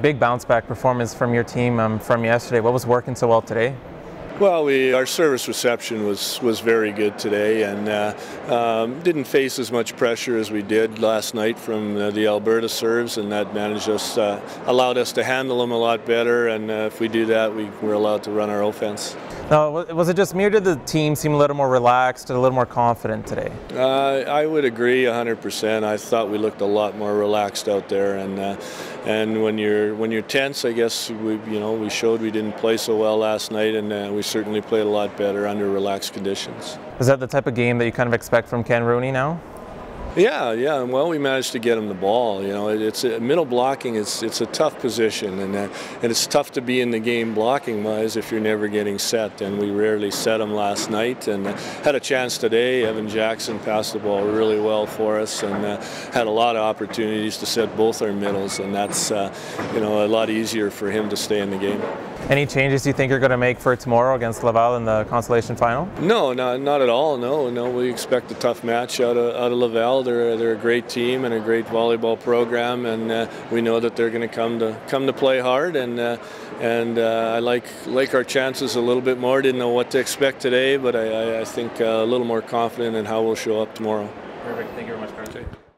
big bounce back performance from your team um, from yesterday. What was working so well today? Well, we, our service reception was, was very good today and uh, um, didn't face as much pressure as we did last night from uh, the Alberta serves, and that managed us, uh, allowed us to handle them a lot better. And uh, if we do that, we, we're allowed to run our offense. Now, was it just me or did the team seem a little more relaxed and a little more confident today? Uh, I would agree 100%. I thought we looked a lot more relaxed out there, and uh, and when you're when you're tense, I guess we you know we showed we didn't play so well last night, and uh, we certainly played a lot better under relaxed conditions. Is that the type of game that you kind of expect from Ken Rooney now? Yeah, yeah. Well, we managed to get him the ball. You know, it's middle blocking. It's it's a tough position, and uh, and it's tough to be in the game blocking wise if you're never getting set. And we rarely set him last night, and uh, had a chance today. Evan Jackson passed the ball really well for us, and uh, had a lot of opportunities to set both our middles, and that's uh, you know a lot easier for him to stay in the game. Any changes you think you're going to make for tomorrow against Laval in the consolation final? No, not, not at all. No, no. We expect a tough match out of, out of Laval. They're, they're a great team and a great volleyball program, and uh, we know that they're going to come to come to play hard. And uh, and uh, I like like our chances a little bit more. Didn't know what to expect today, but I, I, I think uh, a little more confident in how we'll show up tomorrow. Perfect. Thank you very much, Garth.